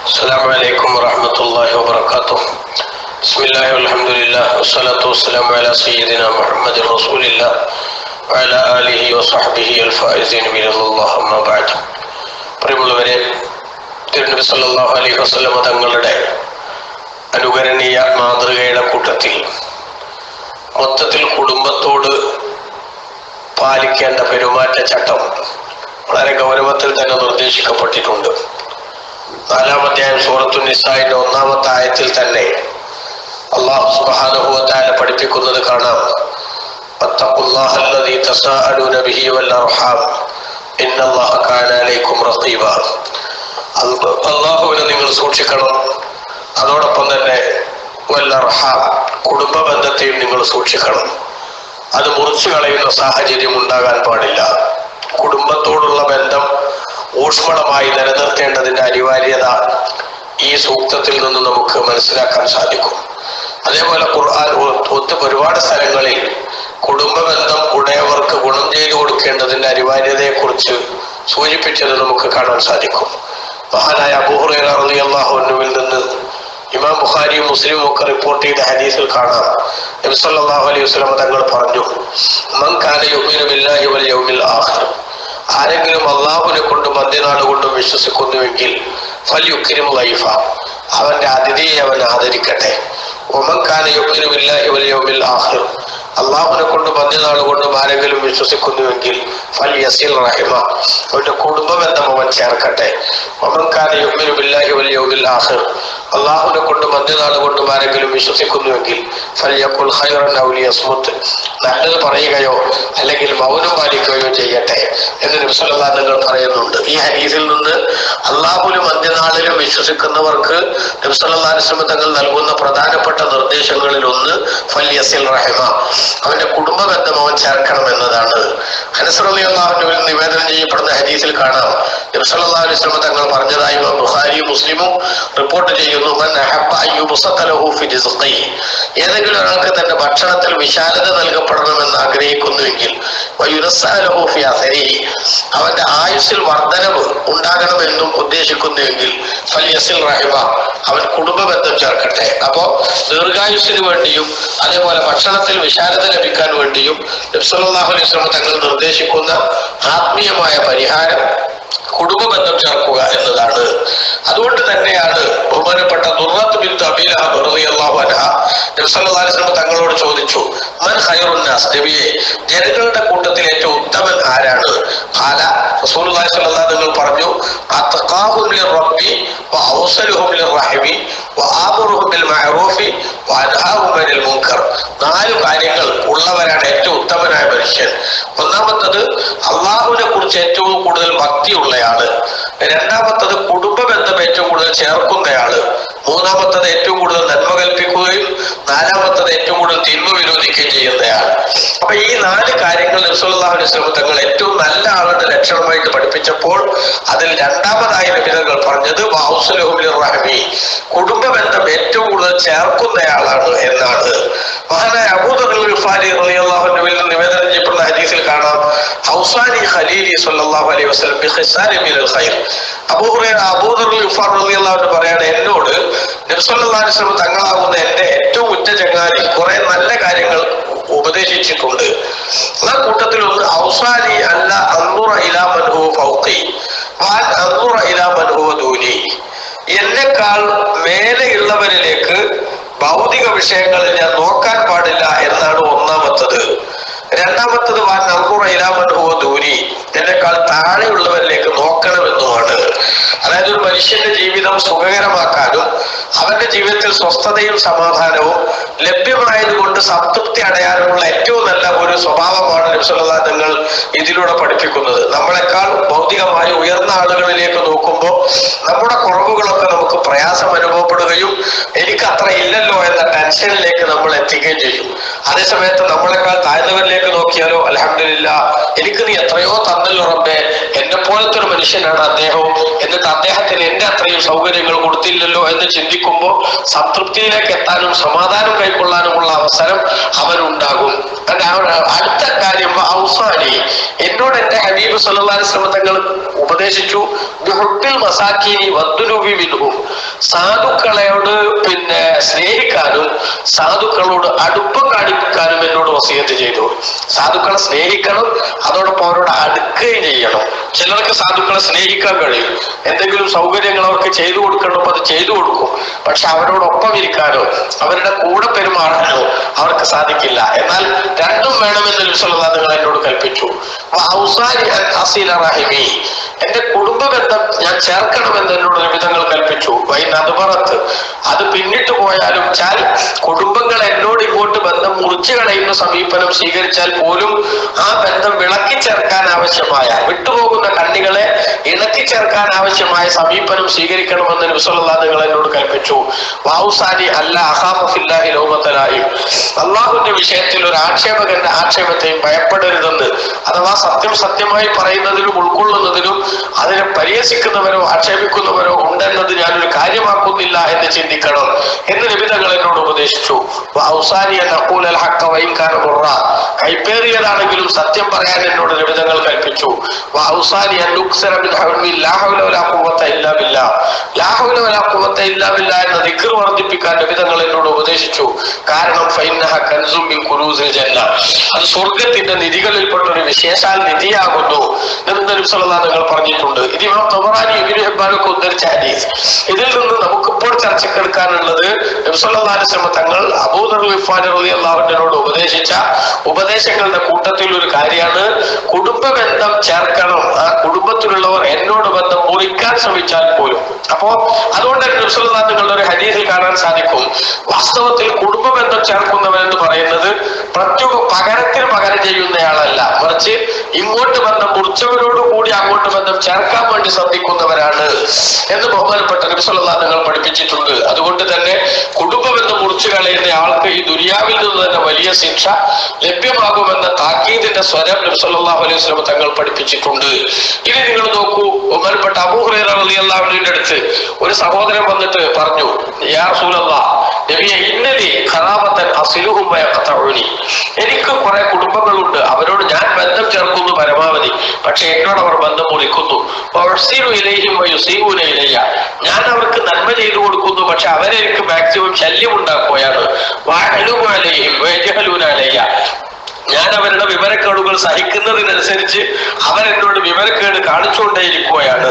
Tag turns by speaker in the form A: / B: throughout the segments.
A: السلام عليكم ورحمة الله وبركاته بسم الله والحمد لله والصلاة والسلام على سيدنا محمد رسول الله وعلى آله وصحبه الفائزين من الله أما بعد പ്രിയമുള്ളവരെ തിരുനബി സല്ലല്ലാഹു അലൈഹി വസല്ലമ തങ്ങളുടെ അനുകരണീയ മാതൃകയുടെ കൂട്ടത്തിൽ മൊത്തത്തിൽ കുടുംബത്തോട് പാലിക്കേണ്ട പെരുമാറ്റച്ചട്ടം വളരെ ഗൗരവത്തിൽ തന്നെ നിർദ്ദേശിക്കപ്പെട്ടിട്ടുണ്ട് നാലാം അധ്യായം സൂറത്തു നിസായിന്റെ ഒന്നാമത്തെ ആയത്തിൽ തന്നെ അള്ളാഹു സുബ്ഹാനഹു പഠിപ്പിക്കുന്നത് കാണാം. അള്ളാഹുവിനെ നിങ്ങൾ സൂക്ഷിക്കണം. അതോടൊപ്പം തന്നെ കുടുംബ ബന്ധത്തെയും നിങ്ങൾ സൂക്ഷിക്കണം. അത് മുറിച്ചു കളയുന്ന സാഹചര്യം ഉണ്ടാകാൻ പാടില്ല. കുടുംബത്തോടുള്ള ബന്ധം ഊഷ്മളമായി നിലനിർത്തേണ്ടതിന്റെ അനിവാര്യത ഈ സൂക്തത്തിൽ നിന്ന് നമുക്ക് മനസ്സിലാക്കാൻ സാധിക്കും. അതേപോലെ ഖുർആൻ ഒത്ത് ഒരുപാട് സ്ഥലങ്ങളിൽ കുടുംബ ബന്ധം ഉടയവർക്ക് ഗുണം ചെയ്തു കൊടുക്കേണ്ടതിന്റെ അനിവാര്യതയെക്കുറിച്ച് സൂചിപ്പിച്ചത് നമുക്ക് കാണാൻ സാധിക്കും. മഹാനായ അബുഹുറിയാഹുവിൽ നിന്ന് ഇമാം ബുഖാരിയും മുസ്ലിമും ഒക്കെ റിപ്പോർട്ട് ചെയ്ത ഹദീസിൽ കാണാം. അലൈഹി വസല്ലം തങ്ങൾ പറഞ്ഞു മൻ കാന ബില്ലാഹി വൽ യൗമിൽ ആഖിർ. ആരെങ്കിലും അള്ളാഹുവിനെ കൊണ്ടും അന്ത്യനാട് കൊണ്ടും വിശ്വസിക്കുന്നുവെങ്കിൽ ഫലിയുക്കിനും ലൈഫ. അവന്റെ അതിഥിയെ അവൻ ആദരിക്കട്ടെ. ഒമൻ ഇവലിയോമിൽ ആഹ്ലു അള്ളാഹുവിനെ കൊണ്ടും അന്ത്യനാൾ കൊണ്ടും ആരെങ്കിലും വിശ്വസിക്കുന്നുവെങ്കിൽ ഫൽ യസീൽ റഹിമ. അവന്റെ കുടുംബം എന്ന അവൻ ചേർക്കട്ടെ. ഒമൻ കാന വലിയ ആഖിർ. അള്ളാഹുവിനെ കൊണ്ടും അന്ത്യനാൾ കൊണ്ടും ആരെങ്കിലും വിശ്വസിക്കുന്നുവെങ്കിൽ ലിയസ്മുത്ത്. നല്ലത് പറയുകയോ അല്ലെങ്കിൽ മൗനം പാലിക്കുകയോ ചെയ്യട്ടെ എന്ന് നബിസല്ലാ നിങ്ങൾ പറയുന്നുണ്ട്. ഈ ഹരീസിൽ നിന്ന് അള്ളാഹുലും മധ്യനാളിലും വിശ്വസിക്കുന്നവർക്ക് നബിസല്ലാസ്ലമ തങ്ങൾ നൽകുന്ന പ്രധാനപ്പെട്ട നിർദ്ദേശങ്ങളിൽ ഒന്ന് ഫല്യസിൽ റഹിമ. അവന്റെ കുടുംബ ബന്ധം അവൻ ചേർക്കണം എന്നതാണ്. അള്ളാഹുവിൽ നിവേദനം ചെയ്യപ്പെടുന്ന ഹരീസിൽ കാണാം. നബിസല്ലാ അലൈഹി തങ്ങൾ പറഞ്ഞതായി ബുഹാരിയും മുസ്ലിമും റിപ്പോർട്ട് ചെയ്യുന്നു. ഏതെങ്കിലും ഒരാൾക്ക് തന്റെ ഭക്ഷണത്തിൽ വിശാലത നൽകപ്പെടണമെന്ന് ആഗ്രഹിക്കുന്നുവെങ്കിൽ. അവന്റെ ആയുസ്സിൽ വർധനവ് ഉണ്ടാകണമെന്നും ഉദ്ദേശിക്കുന്നുവെങ്കിൽ ഫലിയസിൽ റഹിമ അവൻ കുടുംബ ബന്ധം ചേർക്കട്ടെ. അപ്പോ ദീർഘായുസിന് വേണ്ടിയും അതേപോലെ ഭക്ഷണത്തിൽ വിശാലത ലഭിക്കാൻ വേണ്ടിയും നബ്സല്ലാഹു അലൈഹി വസല്ലം തങ്ങൾ നിർദ്ദേശിക്കുന്ന ആത്മീയമായ പരിഹാരം കുടുംബ ബന്ധം ചേർക്കുക എന്നതാണ്. അതുകൊണ്ട് തന്നെയാണ് ബഹുമാനപ്പെട്ട ദുർറത്ത് ബിൻ വസല്ലം തങ്ങളോട് ചോദിച്ചു മൻ ഖൈറുൻ നാസ്? നബിയെ ജനങ്ങളുടെ കൂട്ടത്തിൽ ഏറ്റവും വഅവസലുഹും ലിർറഹിമി വആമുറുഹും ബിൽ മഅറൂഫി വഅൻഹാഹും അനിൽ മുൻകർ നാല് കാര്യങ്ങൾ ഉള്ളവരാണ് ഏറ്റവും ഉത്തമനായ മനുഷ്യൻ. ഒന്നാമത്തത് അള്ളാഹുവിനെ കുറിച്ച് ഏറ്റവും കൂടുതൽ ഭക്തിയുള്ളയാൾ. രണ്ടാമത്തത് കുടുംബ ബന്ധം ഏറ്റവും കൂടുതൽ ചേർക്കുന്നയാൾ. മൂന്നാമത്തത് ഏറ്റവും കൂടുതൽ നന്മ കൽപ്പിക്കുകയും നാലാമത്തത് ഏറ്റവും കൂടുതൽ തിന്മ വിരോധിക്കുകയും ചെയ്യുന്നയാൾ അപ്പൊ ഈ നാല് കാര്യങ്ങൾ നബ്സുല്ലാഹു അലൈഹി തങ്ങൾ ഏറ്റവും നല്ല ആളുടെ ലക്ഷണമായിട്ട് പഠിപ്പിച്ചപ്പോൾ അതിൽ രണ്ടാമതായി നബിതങ്ങൾ പറഞ്ഞത് റഹ്മി കുടുംബ ബന്ധം ഏറ്റവും കൂടുതൽ ചേർക്കുന്നയാളാണ് എന്നാണ്. മഹാനായ അബൂദർ ഗുഫാരി റളിയല്ലാഹു അൻഹുവിൽ നിവേദനം ചെയ്യപ്പെടുന്ന ഹദീസിൽ കാണാം ഹൗസാനി ഖലീലി സല്ലല്ലാഹു അലൈഹി വസല്ലം മിനൽ ഖൈർ. അബൂദർ റളിയല്ലാഹു അൻഹു പറയാണ് എന്നോട് നബി സല്ലല്ലാഹു തങ്ങളാകുന്ന എന്റെ ഏറ്റവും ഉറ്റ ചങ്ങാതി കുറെ ഉപദേശിച്ചിട്ടുണ്ട് ആ കൂട്ടത്തിൽ ഒന്ന് ഔസാലി അല്ല അന്നുറ ഇലാ മൻഹു ഫൗഖി. അന്നുറ ഇലാ മൻഹു ദൂനി. എന്നെക്കാൾ മേലെയുള്ളവരിലേക്ക് ഭൗതിക വിഷയങ്ങളിൽ ഞാൻ നോക്കാൻ പാടില്ല എന്നാണ് ഒന്നാമത്തത്. രണ്ടാമത്തത് വാൻ അന്നുറ ഇലാ മൻഹു ദൂനി. എന്നെക്കാൾ താഴെയുള്ളവരിലേക്ക് നോക്കണമെന്നുമാണ് അതായത് ഒരു മനുഷ്യന്റെ ജീവിതം സുഖകരമാക്കാനും അവന്റെ ജീവിതത്തിൽ സ്വസ്ഥതയും സമാധാനവും ലഭ്യമായതുകൊണ്ട് സംതൃപ്തി അടയാനുമുള്ള ഏറ്റവും നല്ല ഒരു സ്വഭാവമാണ് നബ്സല്ലാ നിങ്ങൾ ഇതിലൂടെ പഠിപ്പിക്കുന്നത്. നമ്മളെക്കാൾ ഭൗതികമായി ഉയർന്ന ആളുകളിലേക്ക് നോക്കുമ്പോൾ നമ്മുടെ കുറവുകളൊക്കെ നമുക്ക് പ്രയാസം അനുഭവപ്പെടുകയും എനിക്ക് അത്ര ഇല്ലല്ലോ എന്ന ടെൻഷനിലേക്ക് നമ്മൾ എത്തിക്കുകയും ചെയ്യും അതേസമയത്ത് നമ്മളെക്കാൾ താഴ്ന്നവരിലേക്ക് നോക്കിയാലോ അലഹമില്ല എനിക്ക് നീ എത്രയോ തന്നല്ലോ റബ്ബെ. എന്നെ പോലത്തെ ഒരു മനുഷ്യനാണ് അദ്ദേഹം. എന്നിട്ട് അദ്ദേഹത്തിന് എന്റെ അത്രയും സൗകര്യങ്ങൾ കൊടുത്തില്ലല്ലോ എന്ന് ചിന്തിക്കുമ്പോൾ സംതൃപ്തിയിലേക്ക് എത്താനും സമാധാനം കൈക്കൊള്ളാനുമുള്ള അവസരം അവനുണ്ടാകും. അടുത്ത കാര്യം ഹബീബ് സല്ലല്ലാഹു അലൈഹി വസല്ലം തങ്ങൾ ഉപദേശിച്ചു മസാക്കീനി സാധുക്കളോട് പിന്നെ സ്നേഹിക്കാനും സാധുക്കളോട് അടുപ്പം കാണിക്കാനും എന്നോട് വസീയത്ത് ചെയ്തു. സാധുക്കളെ സ്നേഹിക്കണം അതോടൊപ്പം അവരോട് അടുക്കുകയും ചെയ്യണം. ചിലർക്ക് സാധുക്കളെ സ്നേഹിക്കാൻ കഴിയും. എന്തെങ്കിലും സൗകര്യങ്ങൾ അവർക്ക് ചെയ്തു കൊടുക്കണം അത് ചെയ്തു കൊടുക്കും. പക്ഷെ അവരോടൊപ്പം ഇരിക്കാനോ അവരുടെ കൂടെ പെരുമാറാനോ അവർക്ക് സാധിക്കില്ല. എന്നാൽ രണ്ടും വേണമെന്ന് നബിസ്വല്ലാ നിങ്ങൾ എന്നോട് കൽപ്പിച്ചു. എന്റെ കുടുംബ ബന്ധം ഞാൻ ചേർക്കണമെന്ന് എന്നോട് നിമിതങ്ങൾ കൽപ്പിച്ചു. വൈ നതുപറത്ത് അത് പിന്നിട്ട് പോയാലും ചാൽ കുടുംബങ്ങൾ എന്നോട് മുറിച്ചു കളയുന്ന സമീപനം സ്വീകരിച്ചാൽ പോലും ആ ബന്ധം വിളക്കി ചേർക്കാൻ ആവശ്യമായ വിട്ടുപോകുന്ന കണ്ണികളെ ഇണക്കി ചേർക്കാൻ ആവശ്യമായ സമീപനം സ്വീകരിക്കണമെന്ന് നബിസ്വല്ലാ നിങ്ങൾ എന്നോട് കൽപ്പിച്ചു. വാവുസാനി അല്ല അഹാമഫില്ലാഹി ലോകത്തലായി അള്ളാഹുവിന്റെ വിഷയത്തിൽ ഒരു ആക്ഷേപകന്റെ ആക്ഷേപത്തെയും ഭയപ്പെടരുതെന്ന് അഥവാ സത്യം സത്യമായി പറയുന്നതിലും ഉൾക്കൊള്ളുന്നതിലും അതിനെ പരിഹസിക്കുന്നവരോ ആക്ഷേപിക്കുന്നവരോ ഉണ്ടെന്നത് ഞാനൊരു കാര്യമാക്കുന്നില്ല എന്ന് ചിന്തിക്കണം എന്ന് നിബിതകൾ എന്നോട് ഉപദേശിച്ചു. ഔസാരി നക്കൂലൽ ഹക്ക വൈകാന മുറ കൈപ്പേറിയതാണെങ്കിലും സത്യം പറയാൻ എന്നോട് നിബിതങ്ങൾ കൽപ്പിച്ചു. എന്ന ദിക്കർ വർദ്ധിപ്പിക്കാൻ നിബിതങ്ങൾ എന്നോട് ഉപദേശിച്ചു കാരണം ഫൈനഹ ജന്ന അത് സ്വർഗത്തിന്റെ നിധികളിൽപ്പെട്ട ഒരു വിശേഷാൽ നിധിയാകുന്നു. സല്ലല്ലാഹു നിങ്ങൾ പറഞ്ഞിട്ടുണ്ട്. ഇത് ഇമാം തൊബറാനി ഇബ്നു ഉദ്ധരിച്ച ഹദീസ്. ഇതിൽ നിന്ന് നമുക്കിപ്പോൾ ചർച്ചക്കെടുക്കാനുള്ളത് നബി സല്ലല്ലാഹു അലൈഹി തങ്ങൾ അബൂദർ ഗിഫാരി റളിയല്ലാഹു അള്ളാഹുവിനോട് ഉപദേശിച്ച ഉപദേശങ്ങളുടെ കൂട്ടത്തിൽ ഒരു കാര്യമാണ്. കുടുംബ ബന്ധം ചേർക്കണം. ആ കുടുംബത്തിലുള്ളവർ എന്നോട് ബന്ധം മുറിക്കാൻ ശ്രമിച്ചാൽ പോലും. അപ്പോ അതുകൊണ്ട് തന്നെ നബി സല്ലല്ലാഹു നിങ്ങളുടെ ഒരു ഹദീസിൽ കാണാൻ സാധിക്കും. വാസ്തവത്തിൽ കുടുംബ ബന്ധം ചേർക്കുന്നവൻ എന്ന് പറയുന്നത് പ്രത്യുക പകരത്തിന് പകരം ചെയ്യുന്നയാളല്ല. മറിച്ച് ഇങ്ങോട്ട് ബന്ധം മുറിച്ചവരോട് കൂടി അങ്ങോട്ട് ബന്ധം ചേർക്കാൻ വേണ്ടി ശ്രദ്ധിക്കുന്നവരാണ് എന്ന് ബഹുമാനപ്പെട്ട നിമിഷമുള്ള നിങ്ങൾ പഠിപ്പിച്ചിട്ടുണ്ട്. അതുകൊണ്ട് തന്നെ കുടുംബ ബന്ധം മുറിച്ചു കളയുന്ന ആൾക്ക് ഈ ദുര്യാവിൽ നിന്ന് തന്നെ വലിയ ശിക്ഷ ലഭ്യമാകുമെന്ന താക്കീദിന്റെ സ്വരം നബ്സല്ലാഹു അലൈഹി സ്വലം തങ്ങൾ പഠിപ്പിച്ചിട്ടുണ്ട്. ഇനി നിങ്ങൾ നോക്കൂ ബഹുമാനപ്പെട്ട അബൂഹുറൈറ അടുത്ത് ഒരു സഹോദരൻ വന്നിട്ട് പറഞ്ഞു യാ റസൂലല്ലാ നബിയെ എനിക്ക് കുറെ കുടുംബങ്ങളുണ്ട്. അവരോട് ഞാൻ ബന്ധം ചേർക്കുന്നു പരമാവധി. പക്ഷെ എന്നോട് അവർ ബന്ധം മുറിക്കുന്നു. ഞാൻ അവർക്ക് നന്മ ചെയ്തു കൊടുക്കുന്നു. പക്ഷെ അവരെനിക്ക് മാക്സിമം ശല്യം ഉണ്ടാക്കുകയാണ്. വാഴലുമാലയും അലയ്യ. ഞാൻ അവരുടെ വിവരക്കേടുകൾ സഹിക്കുന്നതിനനുസരിച്ച് അവരെന്നോട് വിവരക്കേട് കാണിച്ചുകൊണ്ടേയിരിക്കുകയാണ്.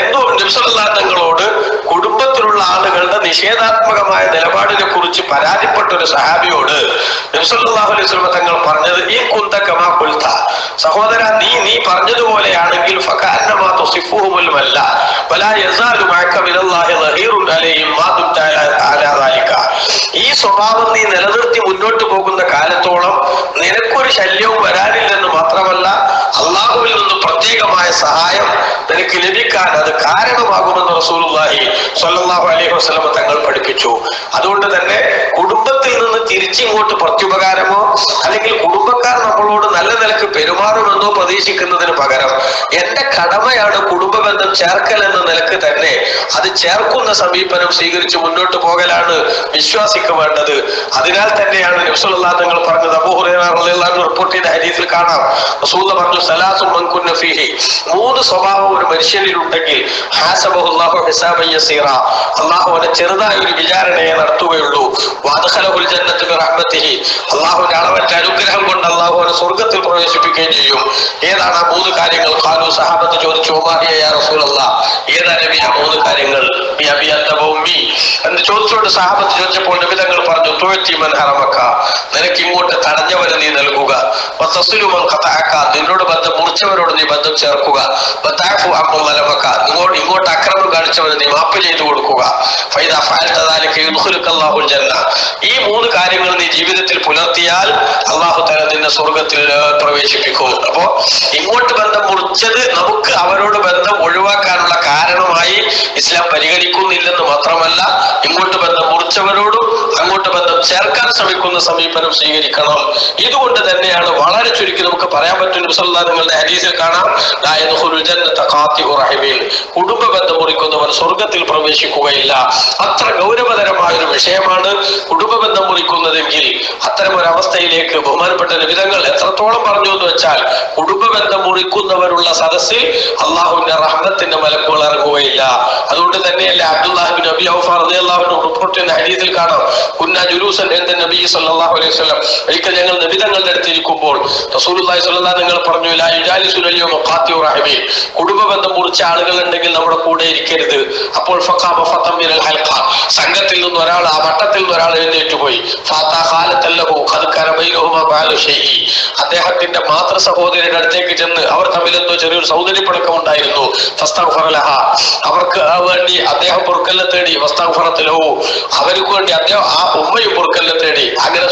A: എന്തോ നബ്സല്ലാ തങ്ങളോട് കുടുംബത്തിലുള്ള ആളുകളുടെ നിഷേധാത്മകമായ നിലപാടിനെ കുറിച്ച് പരാതിപ്പെട്ട ഒരു സഹാബിയോട് നബ്സല്ലാഹു അലൈഹി തങ്ങൾ പറഞ്ഞത് ഈ കുന്ത കമാ സഹോദര നീ നീ പറഞ്ഞതുപോലെയാണെങ്കിൽ ഈ സ്വഭാവം നീ നിലനിർത്തി മുന്നോട്ട് പോകുന്ന കാലത്തോളം നിനക്കൊരു ശല്യവും വരാനില്ലെന്ന് മാത്രമല്ല അള്ളാഹുവിൽ നിന്ന് പ്രത്യേകമായ സഹായം നിനക്ക് ലഭിക്കാൻ അത് കാരണമാകുമെന്ന് റസൂലുള്ളാഹി സ്വല്ലല്ലാഹു അലൈഹി വസല്ലം തങ്ങൾ പഠിപ്പിച്ചു. അതുകൊണ്ട് തന്നെ കുടുംബത്തിൽ നിന്ന് തിരിച്ചിങ്ങോട്ട് പ്രത്യുപകാരമോ അല്ലെങ്കിൽ കുടുംബക്കാർ നമ്മളോട് പ്രതീക്ഷിക്കുന്നതിന് പകരം എന്റെ കടമയാണ് കുടുംബ ബന്ധം ചേർക്കൽ എന്ന നിലയ്ക്ക് തന്നെ അത് ചേർക്കുന്ന സമീപനം സ്വീകരിച്ച് മുന്നോട്ട് പോകലാണ് വിശ്വാസിക്ക് വേണ്ടത് അതിനാൽ തന്നെയാണ് നബ്സുല്ലാ തങ്ങൾ പറഞ്ഞത് അബൂഹുറു റിപ്പോർട്ട് ചെയ്ത ഹരീഫിൽ കാണാം. പറഞ്ഞു സലാസും മൂന്ന് സ്വഭാവം ഒരു മനുഷ്യനിലുണ്ടെങ്കിൽ ഹാസബഹുല്ലാഹു ഹിസാബൻ യസീറ. അള്ളാഹു അവനെ ചെറുതായ ഒരു വിചാരണയെ നടത്തുകയുള്ളൂ. വാദഖലഹുൽ ജന്നത്ത് റഹ്മത്തിഹി. അള്ളാഹുവിന്റെ അളവറ്റ അനുഗ്രഹം കൊണ്ട് അള്ളാഹു അവനെ സ്വർഗത്തിൽ പ്രവേശിപ്പിക്കുകയും ചെയ്യും. ഏതാണ് ആ മൂന്ന് കാര്യങ്ങൾ? ഖാലു സഹാബത്ത് ചോദിച്ചു റസൂലല്ല ഏതാ നബി ആ മൂന്ന് കാര്യങ്ങൾ? എന്ന് ചോദിച്ചുകൊണ്ട് സഹാബത്ത് ചോദിച്ചപ്പോൾ നബി തങ്ങൾ പറഞ്ഞു തുഴത്തി മൻ നിനക്ക് ഇങ്ങോട്ട് തടഞ്ഞവരെ നീ നൽകുക. നിന്നോട് ബന്ധം മുറിച്ചവരോട് നീ ബന്ധം ചേർക്കുക. ഇങ്ങോട്ട് ഇങ്ങോട്ട് അക്രമം കാണിച്ചവരെ നീ മാപ്പ് ചെയ്തു കൊടുക്കുക. ഈ മൂന്ന് കാര്യങ്ങൾ നീ ജീവിതത്തിൽ പുലർത്തിയാൽ അള്ളാഹു തല നിന്നെ സ്വർഗത്തിൽ പ്രവേശിപ്പിക്കും. അപ്പോ ഇങ്ങോട്ട് ബന്ധം മുറിച്ചത് നമുക്ക് അവരോട് ബന്ധം ഒഴിവാക്കാനുള്ള കാരണമായി ഇസ്ലാം പരിഗണിക്കുന്നില്ലെന്ന് മാത്രമല്ല ഇങ്ങോട്ട് ബന്ധം മുറിച്ചവരോടും അങ്ങോട്ട് ബന്ധം ചേർക്കാൻ ശ്രമിക്കുന്ന സമീപനം സ്വീകരിക്കണം. ഇതുകൊണ്ട് തന്നെയാണ് വളരെ ചുരുക്കി നമുക്ക് പറയാൻ പറ്റുന്ന നിങ്ങളുടെ ഹരീസിൽ കാണാം. കുടുംബ ബന്ധം മുറിക്കുന്നവർ സ്വർഗത്തിൽ പ്രവേശിക്കുകയില്ല. അത്ര ഒരു വിഷയമാണ് കുടുംബ ബന്ധം മുറിക്കുന്നതെങ്കിൽ അത്തരം ഒരു അവസ്ഥയിലേക്ക് ബഹുമാനപ്പെട്ട നിബിധങ്ങൾ എത്രത്തോളം പറഞ്ഞു എന്ന് വെച്ചാൽ കുടുംബ ബന്ധം മുറിക്കുന്നവരുള്ള സദസ്സിൽ അള്ളാഹുവിന്റെ റഹ്മത്തിന്റെ മലക്കുകൾ ഇറങ്ങുകയില്ല. അതുകൊണ്ട് തന്നെയല്ലേ അബ്ദുല്ലാഹിബിൻ നബി ഔഫ റളിയല്ലാഹു റിപ്പോർട്ട് ചെയ്യുന്ന ഹദീസിൽ കാണാം. കുന്ന ജുലൂസൻ എന്ന നബി സല്ലല്ലാഹു അലൈഹി വസല്ലം ഒരിക്കൽ ഞങ്ങൾ നബിതങ്ങളുടെ അടുത്തിരിക്കുമ്പോൾ റസൂലുല്ലാഹി സ്വല്ലല്ലാഹു നിങ്ങൾ പറഞ്ഞു റഹിമീൻ. കുടുംബ ബന്ധം മുറിച്ച ആളുകൾ ഉണ്ടെങ്കിൽ നമ്മുടെ കൂടെ ഇരിക്കരുത്. അപ്പോൾ സംഘത്തിൽ നിന്ന് ഒരാൾ ആ വട്ടത്തിൽ നിന്ന് ഒരാൾ എഴുന്നേറ്റ് പോയി. അദ്ദേഹത്തിന്റെ മാതൃ സഹോദരിയുടെ അടുത്തേക്ക് ചെന്ന് അവർ തമ്മിൽ എന്തോ ചെറിയൊരു സൗന്ദര്യപ്പണക്കം ഉണ്ടായിരുന്നു. അവർക്ക് വേണ്ടി അദ്ദേഹം പൊറുക്കല്ലെ തേടി വസ്തഫറത്തിലോ അവർക്ക് വേണ്ടി അദ്ദേഹം ആ ഉമ്മയും പൊറുക്കല്ലെ തേടി. അങ്ങനെ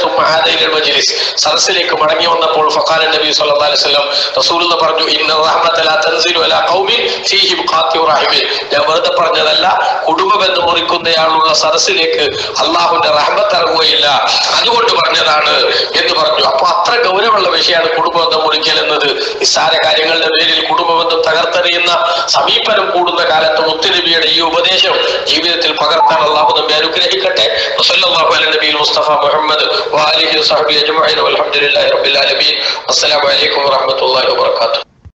A: സദസ്സിലേക്ക് മടങ്ങി വന്നപ്പോൾ ഫഖാല നബി സല്ലല്ലാഹു അലൈഹി വസല്ലം പറഞ്ഞു റഹ്മത ഞാൻ വെറുതെ പറഞ്ഞതല്ല കുടുംബ ബന്ധം മുറിക്കുന്നയാളുള്ള സദസ്സിലേക്ക് അള്ളാഹുവിന്റെ റഹ്മത്ത് ഇറങ്ങുകയില്ല. അതുകൊണ്ട് പറഞ്ഞതാണ് എന്ന് പറഞ്ഞു. അപ്പൊ അത്ര ഗൗരവമുള്ള വിഷയമാണ് കുടുംബബന്ധം മുറിക്കൽ എന്നത് നിസ്സാര കാര്യങ്ങളുടെ പേരിൽ കുടുംബബന്ധം തകർത്തെറിയുന്ന സമീപനം കൂടുന്ന കാലത്ത് മുത്തുനബിയുടെ ഈ ഉപദേശം ജീവിതത്തിൽ പകർത്താൻ അള്ളാഹു നമ്മെ അനുഗ്രഹിക്കട്ടെ. നബിയിൽ മുസ്തഫ മുഹമ്മദ് വഅലിഹി വസഹബിഹി അജ്മഈൻ വൽഹംദുലില്ലാഹി റബ്ബിൽ ആലമീൻ. അസ്സലാമു അലൈക്കും